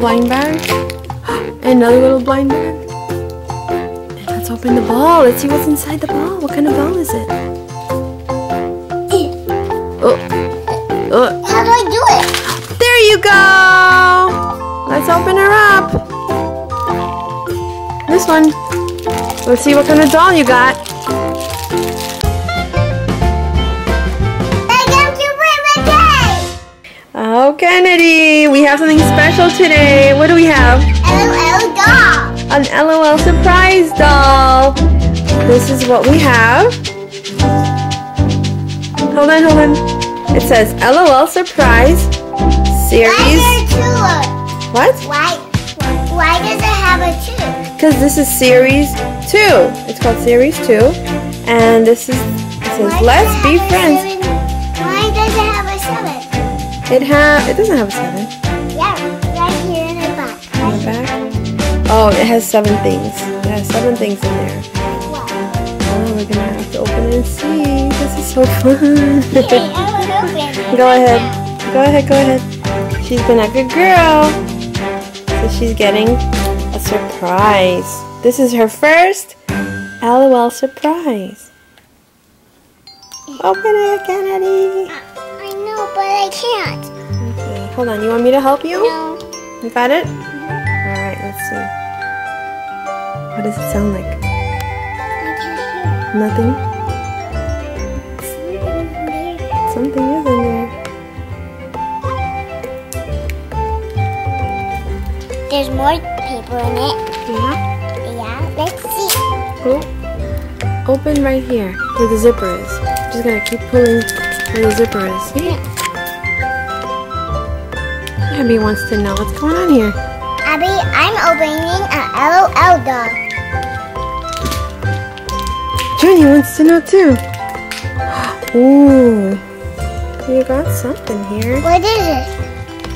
blind bag. Another little blind bag. And let's open the ball. Let's see what's inside the ball. What kind of ball is it? Oh. Oh. How do I do it? There you go! Let's open her up. This one. Let's see what kind of doll you got. We have something special today. What do we have? LOL doll. An LOL surprise doll. This is what we have. Hold on, hold on. It says LOL surprise Why series. two? What? Why? Why does it have a two? Because this is series two. It's called series two, and this is it says Why let's be friends. It have it doesn't have a seven Yeah, right here in the back. on the back. Oh, it has seven things. It has seven things in there. Wow. Oh, we're gonna have to open it and see. This is so fun. Okay, I will open. go ahead. Go ahead. Go ahead. She's been a good girl. So she's getting a surprise. This is her first LOL surprise. Open it, Kennedy. Uh, But I can't. Okay, hold on. You want me to help you? No. You got it? Alright, let's see. What does it sound like? I can't hear. Nothing? Something is in there. There's more paper in it. Yeah? Yeah, let's see. Oh. Open right here where the zipper is. I'm Just gonna keep pulling where the zipper is. See? Abby wants to know what's going on here. Abby, I'm opening a LOL doll. Junie wants to know too. Ooh. You got something here. What is it?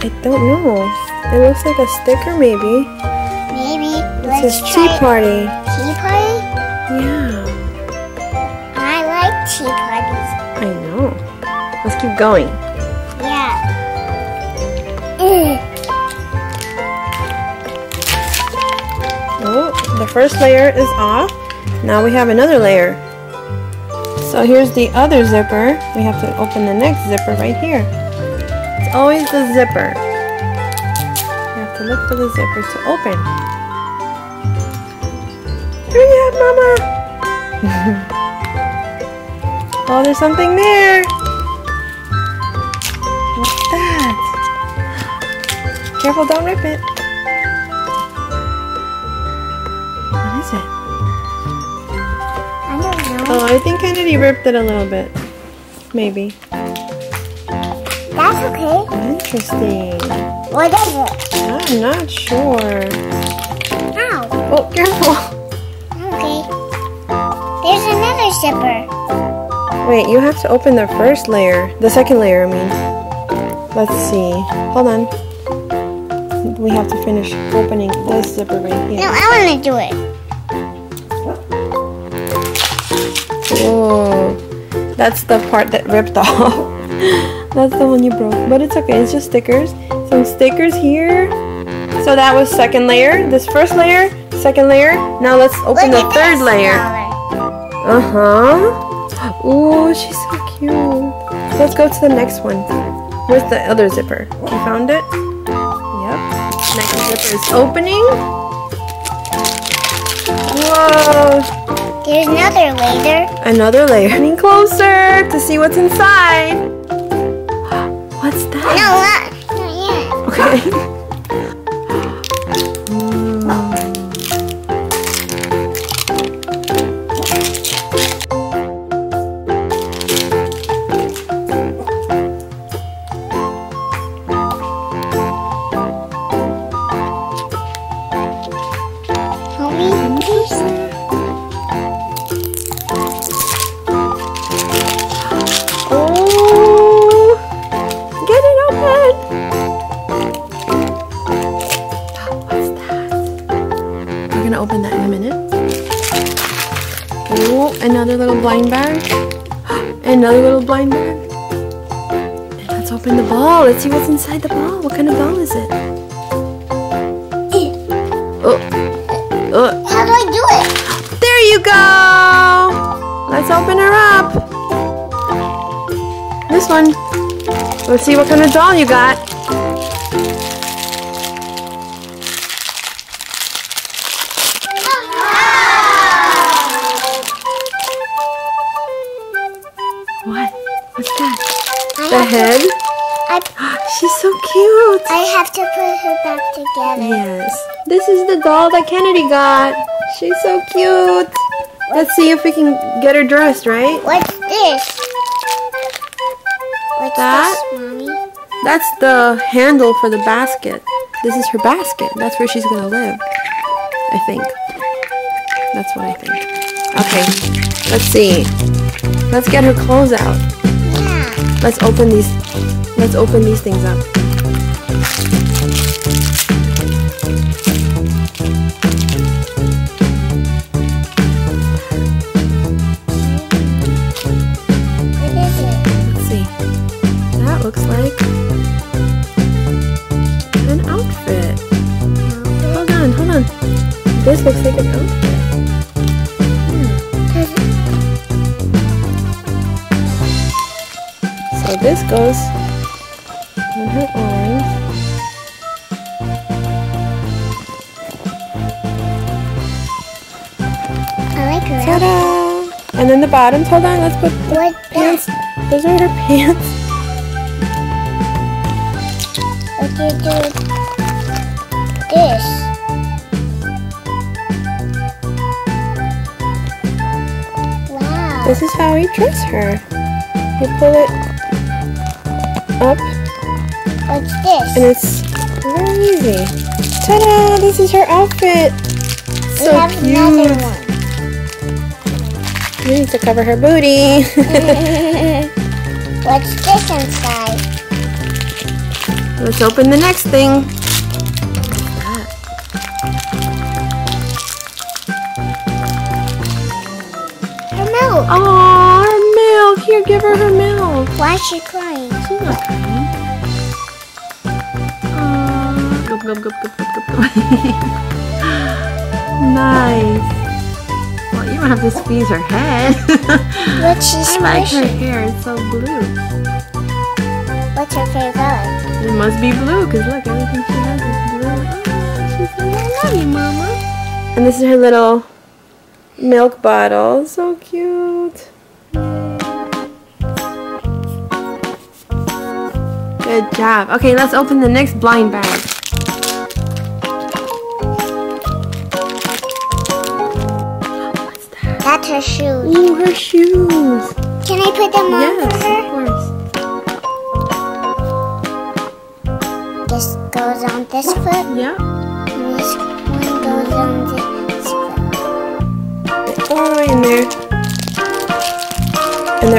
I don't know. It looks like a sticker maybe. Maybe. It let's says tea party. Tea party? Yeah, I like tea parties. I know. Let's keep going. Oh, the first layer is off. Now we have another layer. So here's the other zipper. We have to open the next zipper right here. It's always the zipper. You have to look for the zipper to open. Hurry up, Mama! oh, there's something there. Careful, don't rip it. What is it? I don't know. Oh, I think Kennedy ripped it a little bit. Maybe. That's okay. Interesting. What is it? I'm not sure. Ow. Oh, careful. Okay. There's another zipper. Wait, you have to open the first layer. The second layer, I mean. Let's see. Hold on. We have to finish opening this zipper right here. No. I want to do it. Whoa. That's the part that ripped off. That's the one you broke. But it's okay, it's just stickers. Some stickers here. So that was second layer. This first layer, second layer. Now let's open Look the third layer. Uh-huh. Ooh, she's so cute. Let's go to the next one. Where's the other zipper? You found it? Next zipper is opening. Whoa. There's another layer. Another layer. Getting closer to see what's inside. What's that? No, not, not yet. Okay. Oh, open that We're gonna open that in a minute. Oh, another little blind bag. Another little blind bag. And let's open the ball. Let's see what's inside the ball. What kind of ball is it? go! Let's open her up. This one. Let's see what kind of doll you got. What? What's that? The head? She's so cute. I have to put her back together. Yes. This is the doll that Kennedy got. She's so cute. Let's see if we can get her dressed, right? What's this? What's That? this, mommy? That's the handle for the basket. This is her basket. That's where she's gonna live. I think. That's what I think. Okay. Let's see. Let's get her clothes out. Yeah. Let's open these. Let's open these things up. This looks like an hmm, outfit. So this goes on her arms. I like her. Ta-da! And then the bottoms. Hold on, let's put the What pants. Those are her pants. You do this? This is how you dress her. You pull it up, What's this? and it's very easy. Ta-da! This is her outfit. So we have another one. We need to cover her booty. What's this inside? Let's open the next thing. Oh, her milk. Here, give her her milk. Why is she crying? She's not crying. Aw. Gup, gup, gup, gup, gup, gup, gup. nice. Well, you don't have to squeeze her head. Look, she's I like her hair. It's so blue. What's her favorite color? It must be blue because look, everything she has is blue. Oh, she says, I love you, Mama. And this is her little milk bottle. So cute. Good job. Okay, let's open the next blind bag. What's that? That's her shoes. Ooh, her shoes. Can I put them on Yes, for of course. This goes on this foot, Yeah. and this one goes on this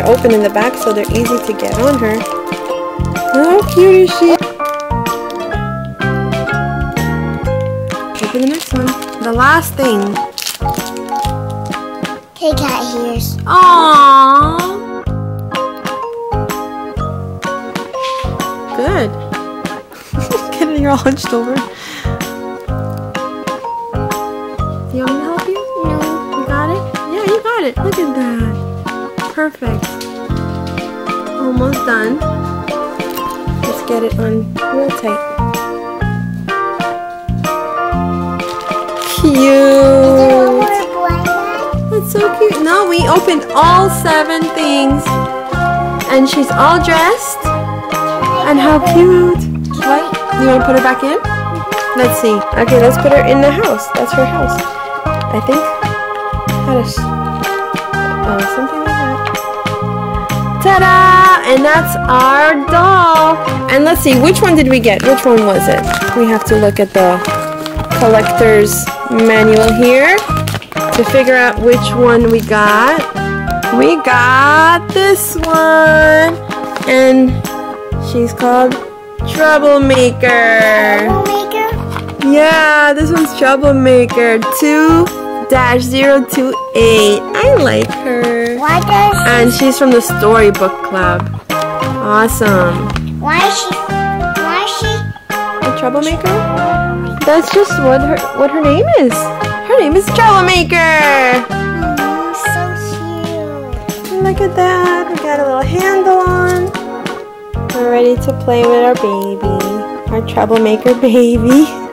they're open in the back so they're easy to get on her. How cute is she? Open the next one. The last thing. Hey, cat ears. Aww. Good. Getting you're all hunched over. Perfect. Almost done. Let's get it on real tight. Cute. That's so cute. No, we opened all seven things. And she's all dressed. And how cute. What? You want to put her back in? Let's see. Okay, let's put her in the house. That's her house. I think. How does. Oh, something like that. Ta-da! And that's our doll. And let's see, which one did we get? Which one was it? We have to look at the collector's manual here to figure out which one we got. We got this one. And she's called Troublemaker. Troublemaker? Yeah, this one's Troublemaker 2-028. I like her. Why does And she's from the Storybook Club. Awesome. why is she why is she A troublemaker? That's just what her what her name is. Her name is Troublemaker. oh, so cute? Oh, look at that. We got a little handle on. We're ready to play with our baby. Our troublemaker baby.